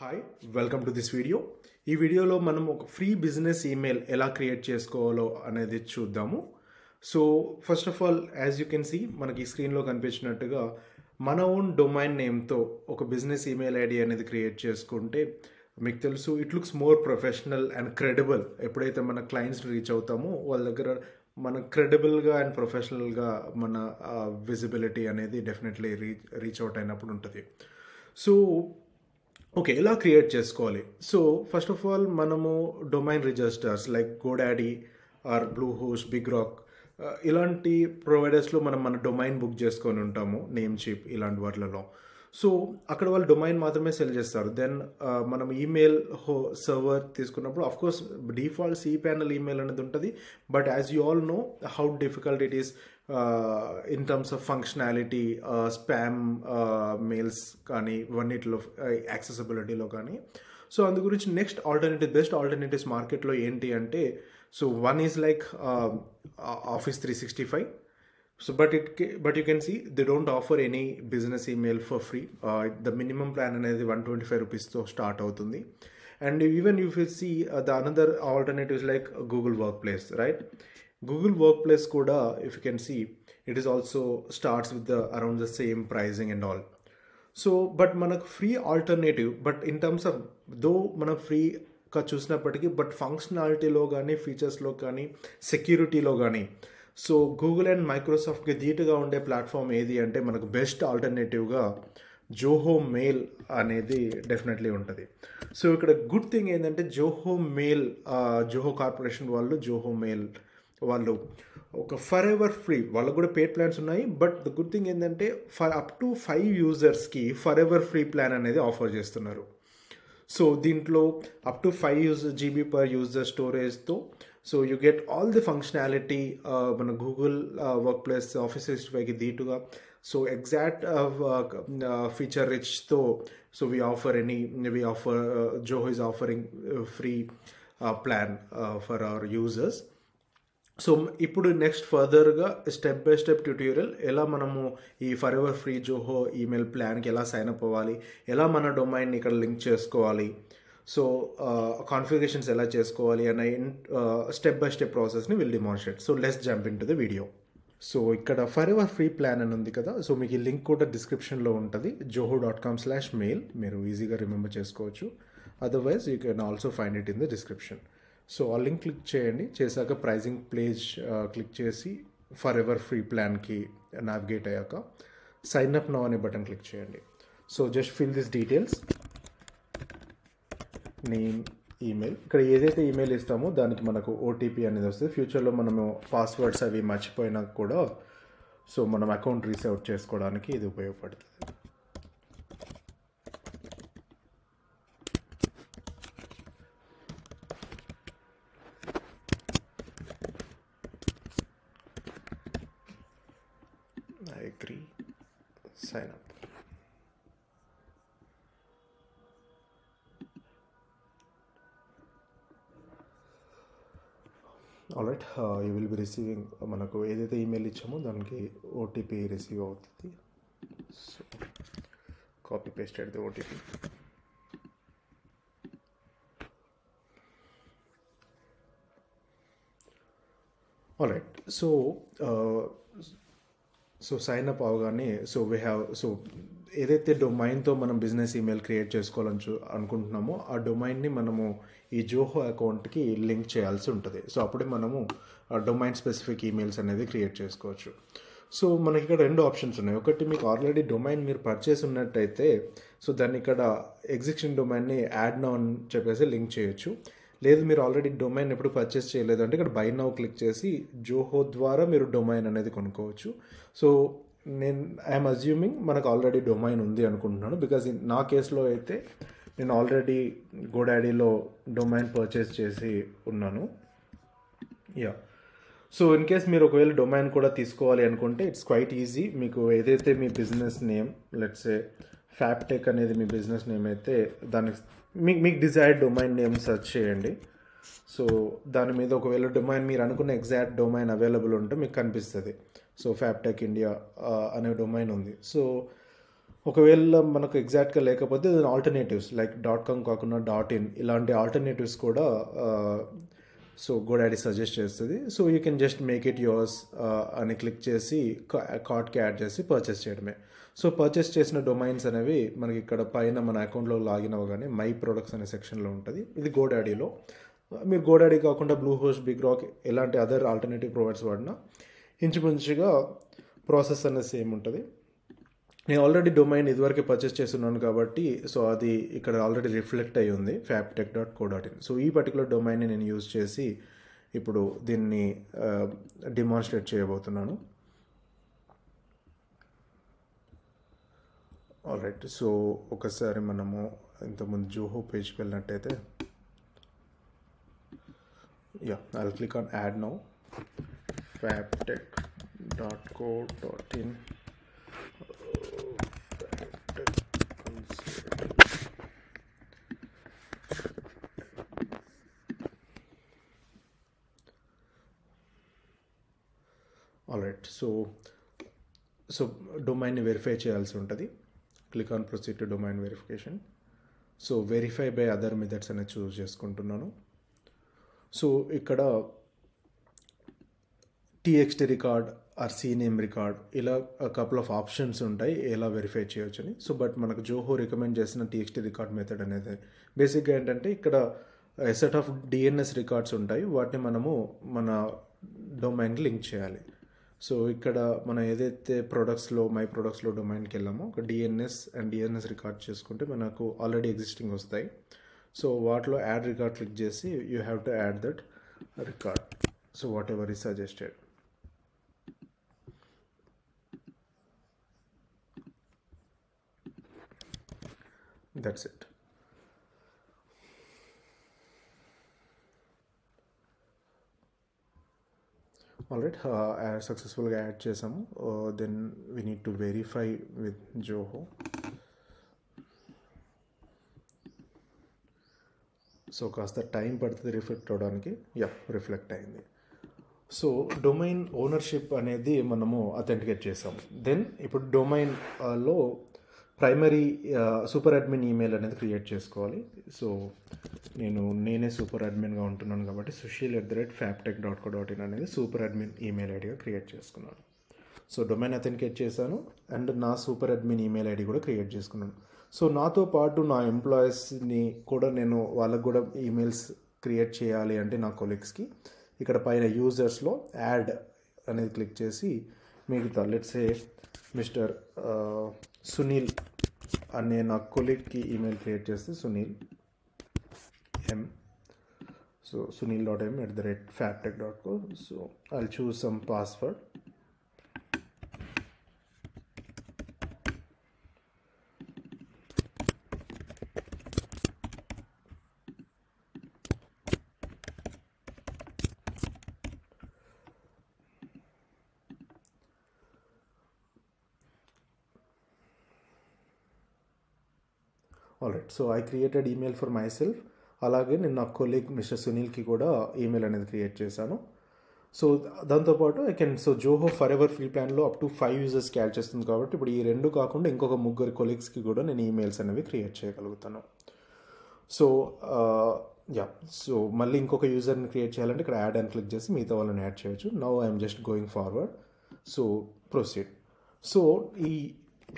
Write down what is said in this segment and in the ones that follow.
Hi welcome to this video ఈ వీడియోలో మనం ఒక ఫ్రీ బిజినెస్ ఈమెయిల్ ఎలా క్రియేట్ చేసుకోవాలో అనేది చూద్దాము. So first of all as you can see మనకి స్క్రీన్లో కనిపించినట్టుగా మన ఓన్ డొమైన్ నేమ్తో ఒక బిజినెస్ ఈమెయిల్ ఐడి అనేది క్రియేట్ చేసుకుంటే మీకు తెలుసు it looks more professional and credible ఎప్పుడైతే మన క్లయింట్స్ రీచ్ అవుతామో వాళ్ళ దగ్గర మన క్రెడిబుల్గా అండ్ ప్రొఫెషనల్గా మన విజిబిలిటీ అనేది డెఫినెట్లీ రీచ్ రీచ్ అవుట్ అయినప్పుడు ఉంటుంది. సో ఓకే ఎలా క్రియేట్ చేసుకోవాలి? సో ఫస్ట్ ఆఫ్ ఆల్ మనము domain registers like GoDaddy or blue host big rock ఇలాంటి ప్రొవైడర్స్లో మనం మన డొమైన్ బుక్ చేసుకొని ఉంటాము నేమ్ చిప్ ఇలాంటి వాటిలలో. సో అక్కడ వాళ్ళు డొమైన్ మాత్రమే సెల్ చేస్తారు. దెన్ మనం ఈమెయిల్ హో సర్వర్ తీసుకున్నప్పుడు of course default C panel email అనేది ఉంటుంది. But as you all know how difficult it is in terms of functionality spam mails కానీ ఇవన్నిటిలో యాక్సెసిబిలిటీలో కానీ. సో అందు గురించి నెక్స్ట్ ఆల్టర్నేటివ్ బెస్ట్ ఆల్టర్నేటివ్స్ మార్కెట్లో ఏంటి అంటే so one is like office three sixty five so but it but you can see they don't offer any business email for free the minimum plan అనేది one twenty five రూపీస్తో start అవుతుంది. And even you will see the another alternatives like Google workplace right Google workplace కూడా if you can see it is also starts with the around the same pricing and all so but మనకు free alternative but in terms of though మనం ఫ్రీగా చూసినప్పటికీ but ఫంక్షనాలిటీలో కానీ ఫీచర్స్లో కానీ సెక్యూరిటీలో కానీ so Google and మైక్రోసాఫ్ట్కి ధీటుగా ఉండే platform ఏది అంటే మనకు బెస్ట్ ఆల్టర్నేటివ్గా జోహో మెయిల్ అనేది డెఫినెట్లీ ఉంటుంది. సో ఇక్కడ గుడ్ థింగ్ ఏంటంటే జోహో మెయిల్ జోహో కార్పొరేషన్ వాళ్ళు జోహో మెయిల్ వాళ్ళు ఒక ఫర్ ఎవర్ ఫ్రీ వాళ్ళకు కూడా పేడ్ ప్లాన్స్ ఉన్నాయి బట్ ద గుడ్ థింగ్ ఏంటంటే ఫర్ అప్ టు ఫైవ్ యూజర్స్కి ఫర్ ఎవర్ ఫ్రీ ప్లాన్ అనేది ఆఫర్ చేస్తున్నారు. సో దీంట్లో up to five use GB per user స్టోరేజ్తో so you get all the functionality మన Google workplace office sixty ఫైవ్కి దీటుగా so exact feature రిచ్తో so we offer any we offer Zoho is offering free plan for our users so ఇప్పుడు next ఫర్దర్గా step by step tutorial ఎలా మనము ఈ for ever free Zoho email ప్లాన్కి ఎలా sign up అవ్వాలి ఎలా మన డొమైన్ ఇక్కడ లింక్ చేసుకోవాలి సో కాన్ఫిగరేషన్స్ ఎలా చేసుకోవాలి అనే స్టెప్ బై స్టెప్ ప్రాసెస్ని will demonstrate so let's jump into the video so ఇక్కడ ఫర్ ఎవర్ ఫ్రీ ప్లాన్ అని ఉంది కదా సో మీకు ఈ లింక్ కూడా డిస్క్రిప్షన్లో ఉంటుంది Zoho dot com slash mail మీరు ఈజీగా రిమెంబర్ చేసుకోవచ్చు. Otherwise you can also find it in the description so ఆ లింక్ క్లిక్ చేయండి. చేశాక ప్రైజింగ్ ప్లేజ్ క్లిక్ చేసి ఫర్ ఎవర్ ఫ్రీ ప్లాన్కి నావిగేట్ అయ్యాక సైన్ అప్ నౌ అనే బటన్ క్లిక్ చేయండి. So just fill this details. Name email. ఇక్కడ ఏదైతే ఈమెయిల్ ఇస్తామో దానికి మనకు ఓటీపీ అనేది వస్తుంది. ఫ్యూచర్లో మనము పాస్వర్డ్స్ అవి మర్చిపోయినా కూడా సో మనం అకౌంట్ రీసెట్ చేసుకోవడానికి ఇది ఉపయోగపడుతుంది I agree. Sign up. Alright you will be receiving మనకు ఏదైతే ఈమెయిల్ ఇచ్చామో దానికి ఓటీపీ రిసీవ్ అవుతుంది సో కాపీ పేస్ట్ అయితే OTP alright so so sign up అవగానే సో వీ హ్యావ్ సో ఏదైతే డొమైన్తో మనం బిజినెస్ ఈమెయిల్ క్రియేట్ చేసుకోవాలని చూ అనుకుంటున్నామో ఆ డొమైన్ని మనము ఈ జోహో అకౌంట్కి లింక్ చేయాల్సి ఉంటుంది. సో అప్పుడే మనము ఆ డొమైన్ స్పెసిఫిక్ ఈమెయిల్స్ అనేది క్రియేట్ చేసుకోవచ్చు. సో మనకి ఇక్కడ రెండు ఆప్షన్స్ ఉన్నాయి. ఒకటి మీకు ఆల్రెడీ డొమైన్ మీరు పర్చేస్ ఉన్నట్టయితే సో దాన్ని ఇక్కడ ఎగ్జిక్షన్ డొమైన్ని యాడ్ నౌ అని చెప్పేసి లింక్ చేయొచ్చు. లేదు మీరు ఆల్రెడీ డొమైన్ ఎప్పుడు పర్చేస్ చేయలేదు అంటే ఇక్కడ బై నౌ క్లిక్ చేసి జోహో ద్వారా మీరు డొమైన్ అనేది కొనుక్కోవచ్చు. సో నేను ఐఎమ్ అజ్యూమింగ్ మనకు ఆల్రెడీ డొమైన్ ఉంది అనుకుంటున్నాను బికాజ్ నా కేసులో అయితే నేను ఆల్రెడీ గోడాడీలో డొమైన్ పర్చేస్ చేసి ఉన్నాను. యా సో ఇన్ కేస్ మీరు ఒకవేళ డొమైన్ కూడా తీసుకోవాలి అనుకుంటే ఇట్స్ క్వైట్ ఈజీ మీకు ఏదైతే మీ business name let's say Faptech అనేది మీ బిజినెస్ నేమ్ అయితే దానికి మీకు మీకు డిజైర్డ్ డొమైన్ నేమ్ సెర్చ్ చేయండి. సో దాని మీద ఒకవేళ డొమైన్ మీరు అనుకున్న ఎగ్జాక్ట్ డొమైన్ అవైలబుల్ ఉంటే మీకు కనిపిస్తుంది. సో ఫ్యాప్టెక్ ఇండియా అనే డొమైన్ ఉంది. సో ఒకవేళ మనకు ఎగ్జాక్ట్గా లేకపోతే ఆల్టర్నేటివ్స్ లైక్ డాట్ కామ్ కాకుండా డాట్ ఇన్ ఇలాంటి ఆల్టర్నేటివ్స్ కూడా సో గోడాడీ సజెస్ట్ చేస్తుంది. So you can just make it yours అని క్లిక్ చేసి కార్ట్కి యాడ్ చేసి పర్చేస్ చేయడమే. సో పర్చేస్ చేసిన డొమైన్స్ అనేవి మనకి ఇక్కడ పైన మన అకౌంట్లో లాగిన్ అవ్వగానే మై ప్రొడక్ట్స్ అనే సెక్షన్లో ఉంటుంది. ఇది గోడాడీలో మీరు గోడాడీ కాకుండా బ్లూ హోస్ట్ బిగ్ రాక్ ఎలాంటి అదర్ ఆల్టర్నేటివ్ ప్రొవైడ్స్ వాడినా ఇంచుమించుగా ప్రాసెస్ అనేది సేమ్ ఉంటుంది. నేను ఆల్రెడీ డొమైన్ ఇదివరకే పర్చేస్ చేస్తున్నాను కాబట్టి సో అది ఇక్కడ ఆల్రెడీ రిఫ్లెక్ట్ అయి ఉంది Faptech dot co dot in so ఈ పర్టికులర్ డొమైన్ని నేను యూజ్ చేసి ఇప్పుడు దీన్ని డిమాన్స్ట్రేట్ చేయబోతున్నాను. ఆల్రైట్ సో ఒకసారి మనము ఇంతకుముందు జోహో పేజ్కి వెళ్ళినట్టయితే yeah I click on add now Faptech dot co dot in alright so so డొమైన్ని verify చేయాల్సి ఉంటుంది. Click on proceed to domain verification so verify by other methods అనేది చూస్ చేసుకుంటున్నాను. సో ఇక్కడ TXT record or CNAME record ఇలా couple of options ఉంటాయి ఎలా verify చేయొచ్చని. So but మనకు జోహో రికమెండ్ చేసిన టీఎక్స్టీ రికార్డ్ మెథడ్ అనేది బేసిక్గా ఏంటంటే ఇక్కడ సెట్ ఆఫ్ డిఎన్ఎస్ రికార్డ్స్ ఉంటాయి వాటిని మనము మన డొమైన్కి లింక్ చేయాలి. సో ఇక్కడ మనం ఏదైతే ప్రొడక్ట్స్లో మై ప్రొడక్ట్స్లో డొమైన్కి వెళ్ళామో ఒక డిఎన్ఎస్ అండ్ డిఎన్ఎస్ రికార్డ్ చేసుకుంటే మనకు ఆల్రెడీ ఎగ్జిస్టింగ్ వస్తాయి. సో వాటిలో యాడ్ రికార్డ్ క్లిక్ చేసి you have to add that record so whatever ఈ సజెస్టెడ్ దట్స్ ఇట్ ఆల్రైట్ సక్సెస్ఫుల్గా యాడ్ చేసాము then we need to verify with Zoho so కాస్త time పడుతుంది రిఫ్లెక్ట్ అవడానికి. యా రిఫ్లెక్ట్ అయింది. సో డొమైన్ ఓనర్షిప్ అనేది మనము అథెంటికేట్ చేసాం దెన్ ఇప్పుడు డొమైన్లో ప్రైమరీ సూపర్ అడ్మిన్ ఈమెయిల్ అనేది క్రియేట్ చేసుకోవాలి. సో నేను నేనే సూపర్ అడ్మిన్గా ఉంటున్నాను కాబట్టి Sushil at the rate Faptech dot co dot in అనేది సూపర్ అడ్మిన్ ఈమెయిల్ ఐడిగా క్రియేట్ చేసుకున్నాను. సో డొమైన్ అథెంటికేట్ చేశాను అండ్ నా సూపర్ అడ్మిన్ ఈమెయిల్ ఐడి కూడా క్రియేట్ చేసుకున్నాను. సో నాతో పాటు నా ఎంప్లాయీస్ని కూడా నేను వాళ్ళకు కూడా ఈమెయిల్స్ క్రియేట్ చేయాలి అంటే నా కొలీగ్స్కి ఇక్కడ పైన యూజర్స్లో యాడ్ అనేది క్లిక్ చేసి మిగతా లెట్సే మిస్టర్ uh, సునీల్ అనే నా కొలీగ్కి ఈమెయిల్ క్రియేట్ చేస్తే Sunil M so Sunil dot M at the rate Faptech dot co so I choose some password alright so I created email for myself అలాగే నేను నా colleague mister సునీల్కి కూడా email అనేది create చేశాను. సో దాంతోపాటు I can so Zoho forever free ప్లాన్లో up to five users catch చేస్తుంది కాబట్టి ఇప్పుడు ఈ రెండు కాకుండా ఇంకొక ముగ్గురు కొలీగ్స్కి కూడా నేను ఈమెయిల్స్ అనేవి క్రియేట్ చేయగలుగుతాను. సో యా సో మళ్ళీ ఇంకొక యూజర్ని క్రియేట్ చేయాలంటే ఇక్కడ యాడ్ అని క్లిక్ చేసి మిగతా వాళ్ళని యాడ్ చేయొచ్చు. Now I'm just going forward so proceed so ఈ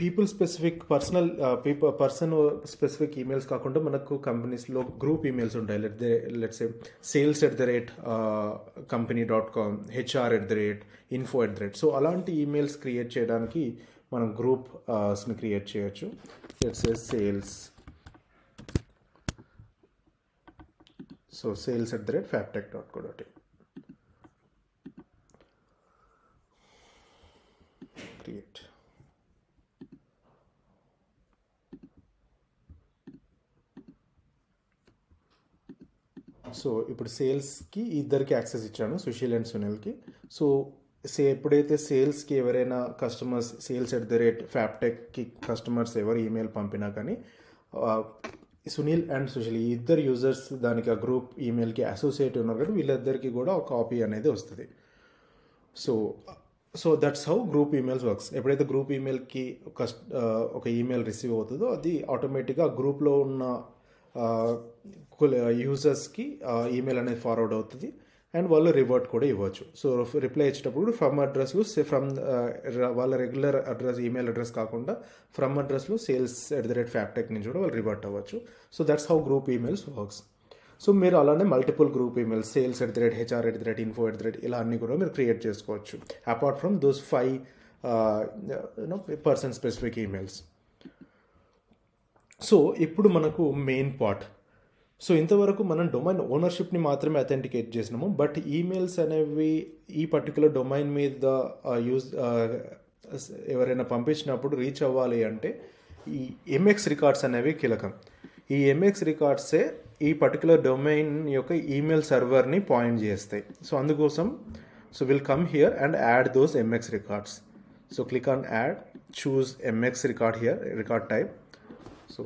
people specific personal people person specific emails కాకుండా మనకు కంపెనీస్లో గ్రూప్ ఈమెయిల్స్ ఉంటాయి. Let they let's a sales at the rate company dot com HR at the rate info at the rate so అలాంటి emails create చేయడానికి మనం గ్రూప్స్ని create చేయొచ్చు let's a sales so sales at the rate Faptech dot co dot in create so ఇప్పుడు సేల్స్కి ఇద్దరికి access ఇచ్చాను Sushil and సునీల్కి. సో సే ఎప్పుడైతే సేల్స్కి ఎవరైనా customers sales at the rate ఫ్యాప్టెక్కి customers ఎవరు ఈమెయిల్ పంపినా కానీ సునీల్ అండ్ సుశీల్ ఈ ఇద్దరు యూజర్స్ దానికి ఆ గ్రూప్ ఈమెయిల్కి అసోసియేట్ ఉన్నారు కాబట్టి వీళ్ళిద్దరికి కూడా ఒక కాపీ అనేది వస్తుంది. So so that's how group emails works. ఎప్పుడైతే గ్రూప్ ఈమెయిల్కి ఒక ఒక ఈమెయిల్ రిసీవ్ అవుతుందో అది ఆటోమేటిక్గా గ్రూప్లో ఉన్న యూజర్స్కి ఈమెయిల్ అనేది ఫార్వర్డ్ అవుతుంది. అండ్ వాళ్ళు రివర్ట్ కూడా ఇవ్వచ్చు. సో రిప్లై ఇచ్చేటప్పుడు ఫ్రమ్ అడ్రస్లు ఫ్రమ్ వాళ్ళ రెగ్యులర్ అడ్రస్ ఈమెయిల్ అడ్రస్ కాకుండా ఫ్రమ్ అడ్రస్లో sales at the rate factech నుంచి కూడా వాళ్ళు రివర్ట్ అవ్వచ్చు. So that's how group emails works so మీరు అలానే multiple group emails sales at the rate HR at the rate info at the rate ఇలా అన్ని కూడా మీరు క్రియేట్ చేసుకోవచ్చు. Apart from those five you know person specific emails so ఇప్పుడు మనకు main part so ఇంతవరకు మనం డొమైన్ ఓనర్షిప్ని మాత్రమే అథెంటికేట్ చేసినాము. బట్ ఈమెయిల్స్ అనేవి ఈ పర్టికులర్ డొమైన్ మీద uh, యూజ్ uh, ఎవరైనా పంపించినప్పుడు రీచ్ అవ్వాలి అంటే ఈ ఎంఎక్స్ రికార్డ్స్ అనేవి కీలకం. ఈ ఎంఎక్స్ రికార్డ్సే ఈ పర్టికులర్ డొమైన్ యొక్క ఈమెయిల్ సర్వర్ని పాయింట్ చేస్తాయి. సో అందుకోసం so will come here and add those MX records so click on add choose MX record here record type so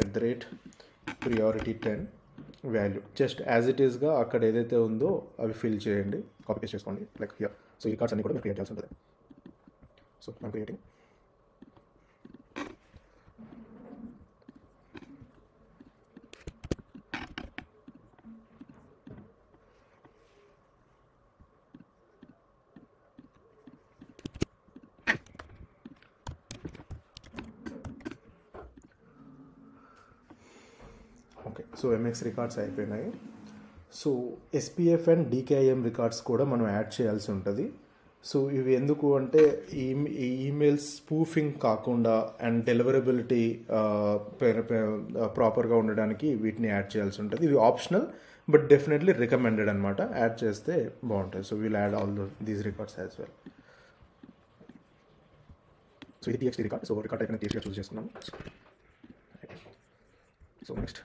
at the rate priority ten value. Just as it ఈస్గా అక్కడ ఏదైతే ఉందో అవి fill చేయండి copy చేసుకోండి like here. So ఈ cards అన్ని కూడా మీరు క్రియేట్ చేయాల్సి ఉంటుంది. So I'm creating okay. So MX records అయిపోయినాయి. So SPF and DKIM records కూడా మనం యాడ్ చేయాల్సి ఉంటుంది. సో ఇవి ఎందుకు అంటే ఈ ఈమెయిల్స్ స్పూఫింగ్ కాకుండా అండ్ డెలివరబిలిటీ ప్రాపర్గా ఉండడానికి వీటిని యాడ్ చేయాల్సి ఉంటుంది. ఇవి ఆప్షనల్ బట్ డెఫినెట్లీ రికమెండెడ్ అనమాట యాడ్ చేస్తే బాగుంటుంది. So we'll add all these records as well so ఇది టీఎక్స్టీ రికార్డ్ సో రికార్డ్ అయిపోయిన టీఎక్స్గా చూస్ చేసుకున్నాము so next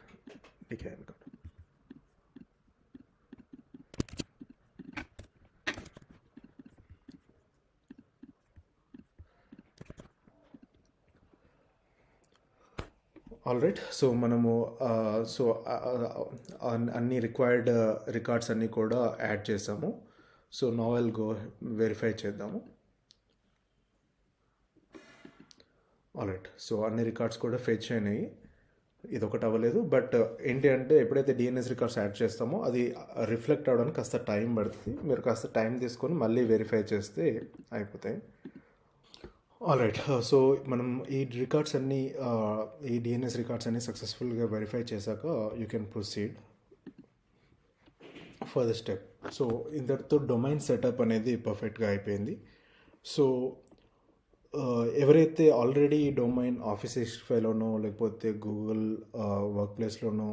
DKIM card. All right so మనము uh, సో uh, uh, అన్ని రిక్వైర్డ్ రికార్డ్స్ అన్నీ కూడా యాడ్ చేసాము. So now we'll go verify చేద్దాము. ఆల్ రైట్ సో అన్ని రికార్డ్స్ కూడా ఫెచ్ అయినాయి. ఇది ఒకటి అవ్వలేదు. బట్ ఏంటి అంటే ఎప్పుడైతే డిఎన్ఎస్ రికార్డ్స్ యాడ్ చేస్తామో అది రిఫ్లెక్ట్ అవ్వడానికి కాస్త టైం పడుతుంది. మీరు కాస్త టైం తీసుకొని మళ్ళీ వెరిఫై చేస్తే అయిపోతాయి. ఆల్ రైట్ సో మనం ఈ రికార్డ్స్ అన్నీ uh, ఈ డిఎన్ఎస్ రికార్డ్స్ అన్నీ సక్సెస్ఫుల్గా వెరిఫై చేశాక you can proceed for step so ఇంతటితో డొమైన్ సెటప్ అనేది పర్ఫెక్ట్గా అయిపోయింది. సో ఎవరైతే ఆల్రెడీ డొమైన్ ఆఫీస్ ఫైవ్లోనో లేకపోతే గూగుల్ వర్క్ ప్లేస్లోనో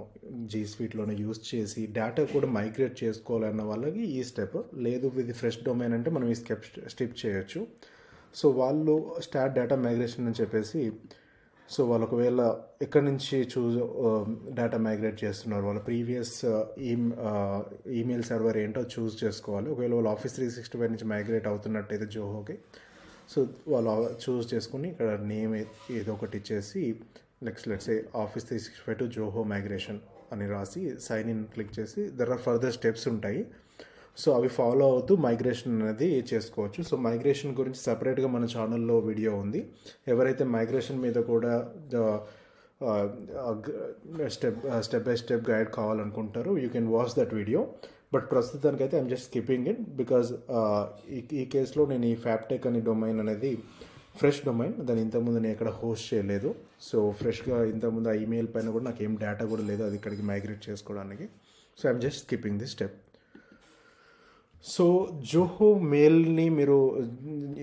జీ స్వీట్లోనో యూస్ చేసి డేటా కూడా మైగ్రేట్ చేసుకోవాలన్న వాళ్ళకి ఈ స్టెప్ లేదు ఇది ఫ్రెష్ డొమైన్ అంటే మనం ఈ స్టెప్ స్టెప్ చేయొచ్చు. సో వాళ్ళు స్టార్ట్ డేటా మైగ్రేషన్ అని చెప్పేసి సో వాళ్ళు ఒకవేళ ఎక్కడి నుంచి చూజ్ డేటా మైగ్రేట్ చేస్తున్నారు వాళ్ళ ప్రీవియస్ ఈ ఈమెయిల్ సర్వర్ ఏంటో చూస్ చేసుకోవాలి. ఒకవేళ వాళ్ళు ఆఫీస్ త్రీ సిక్స్టీ ఫైవ్ నుంచి మైగ్రేట్ అవుతున్నట్టయితే జోహోకి సో వాళ్ళు చూస్ చేసుకుని ఇక్కడ నేమ్ ఏదో ఒకటి ఇచ్చేసి లెక్స్ let's office three sixty five to Zoho migration అని రాసి సైన్ ఇన్ క్లిక్ చేసి దర్ ఆర్ ఫర్దర్ స్టెప్స్ ఉంటాయి. సో అవి ఫాలో అవుతూ మైగ్రేషన్ అనేది చేసుకోవచ్చు. సో మైగ్రేషన్ గురించి సపరేట్గా మన ఛానల్లో వీడియో ఉంది. ఎవరైతే మైగ్రేషన్ మీద కూడా step step by step guide కావాలనుకుంటారో you can watch that video. But ప్రస్తుతానికి అయితే I'm just skipping it because ఈ కేసులో నేను ఈ ఫ్యాప్టెక్ అనే డొమైన్ అనేది ఫ్రెష్ డొమైన్. దాన్ని ఇంతకుముందు నేను ఎక్కడ హోస్ట్ చేయలేదు. సో ఫ్రెష్గా ఇంతకుముందు ఆ ఈమెయిల్ పైన కూడా నాకు ఏం డేటా కూడా లేదు. అది ఇక్కడికి మైగ్రేట్ చేసుకోవడానికి. So I'm just skipping the step. So Zoho మెయిల్ని మీరు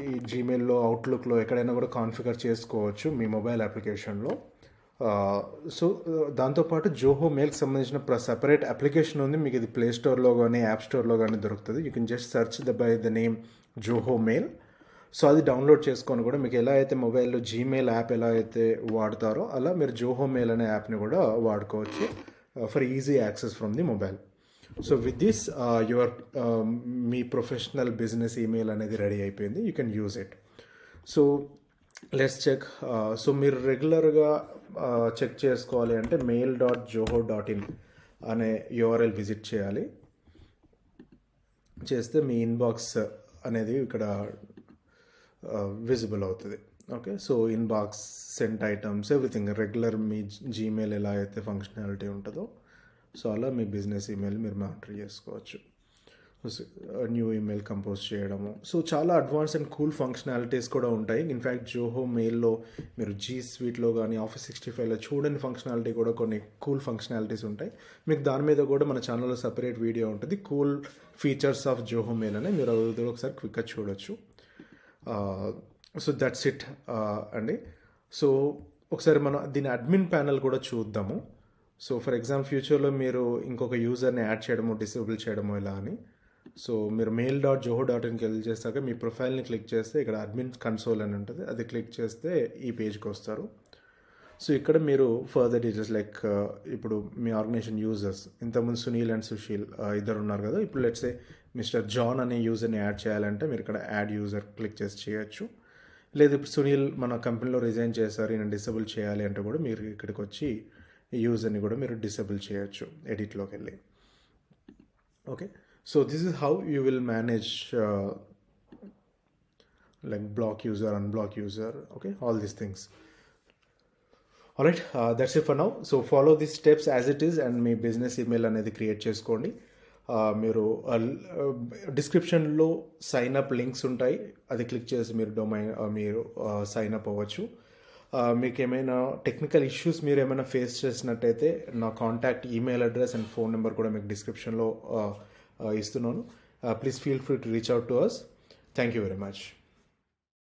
ఈ జీమెయిల్లో అవుట్లుక్లో ఎక్కడైనా కూడా కాన్ఫిగర్ చేసుకోవచ్చు మీ మొబైల్ అప్లికేషన్లో సో దాంతోపాటు జోహో మెయిల్కి సంబంధించిన ప్ర సపరేట్ అప్లికేషన్ ఉంది. మీకు ఇది ప్లే స్టోర్లో కానీ యాప్ స్టోర్లో కానీ దొరుకుతుంది. You can just search the by the name Zoho mail so అది డౌన్లోడ్ చేసుకొని కూడా మీకు ఎలా అయితే మొబైల్లో జీమెయిల్ యాప్ ఎలా అయితే వాడతారో అలా మీరు జోహో మెయిల్ అనే యాప్ని కూడా వాడుకోవచ్చు. For easy access from the mobile so with this your me professional business email అనేది రెడీ అయిపోయింది. You can use it so let's check so మీరు రెగ్యులర్గా చెక్ uh, చేసుకోవాలి అంటే mail dot Zoho dot in అనే యూఆర్ఎల్ విజిట్ చేయాలి. చేస్తే మీ ఇన్బాక్స్ అనేది ఇక్కడ uh, విజిబుల్ అవుతుంది. Okay so inbox sent items everything regular మీ జీమెయిల్ ఎలా అయితే ఫంక్షనాలిటీ ఉంటుందో సో అలా మీ బిజినెస్ ఈమెయిల్ మీరు మానిటర్ చేసుకోవచ్చు. న్యూ ఈమెయిల్ కంపోజ్ చేయడము. సో చాలా అడ్వాన్స్ అండ్ కూల్ ఫంక్షనాలిటీస్ కూడా ఉంటాయి. ఇన్ఫ్యాక్ట్ జోహో మెయిల్లో మీరు జీ స్వీట్లో కానీ ఆఫీస్ సిక్స్టీ ఫైవ్లో చూడని ఫంక్షనాలిటీ కూడా కొన్ని కూల్ ఫంక్షనాలిటీస్ ఉంటాయి. మీకు దాని మీద కూడా మన ఛానల్లో సపరేట్ వీడియో ఉంటుంది. Cool features of Zoho mail అని మీరు అది ఒకసారి క్విక్గా చూడొచ్చు. సో దట్స్ ఇట్ అండి. సో ఒకసారి మనం దీని అడ్మిన్ ప్యానల్ కూడా చూద్దాము. సో ఫర్ ఎగ్జాంపుల్ ఫ్యూచర్లో మీరు ఇంకొక యూజర్ని యాడ్ చేయడము డిసేబుల్ చేయడము ఇలా అని. సో మీరు మెయిల్ డాట్ జోహో డాట్ ఇన్కి వెళ్ళి చేస్తాక మీ ప్రొఫైల్ని క్లిక్ చేస్తే ఇక్కడ అడ్మిన్ కన్సోల్ అని ఉంటుంది. అది క్లిక్ చేస్తే ఈ పేజ్కి వస్తారు. సో ఇక్కడ మీరు ఫర్దర్ డీటెయిల్స్ లైక్ ఇప్పుడు మీ ఆర్గనైజేషన్ యూజర్స్ ఇంతకుముందు సునీల్ అండ్ సుశీల్ uh, ఇద్దరు ఉన్నారు కదా. ఇప్పుడు లెట్సే మిస్టర్ జాన్ అనే యూజర్ని యాడ్ చేయాలంటే మీరు ఇక్కడ యాడ్ యూజర్ క్లిక్ చేసి చేయొచ్చు. లేదు ఇప్పుడు సునీల్ మన కంపెనీలో రిజైన్ చేశారు నేను డిసేబుల్ చేయాలి అంటే కూడా మీరు ఇక్కడికి వచ్చి యూజర్ని కూడా మీరు డిసేబుల్ చేయొచ్చు ఎడిట్లోకి వెళ్ళి. Okay so this is how you will manage like block user unblock user okay all these things right that's it for now so follow this steps as it is and me business email అనేది create చేసుకోండి. మీరు డిస్క్రిప్షన్లో sign up links ఉంటాయి. అది click చేసి మీరు domain మీరు sign up అవ్వచ్చు. మీకు ఏమైనా టెక్నికల్ ఇష్యూస్ మీరు ఏమైనా ఫేస్ చేసినట్టయితే నా contact email address and phone number కూడా మీకు డిస్క్రిప్షన్లో ఇస్తున్నాను please feel free to reach out to us thank you very much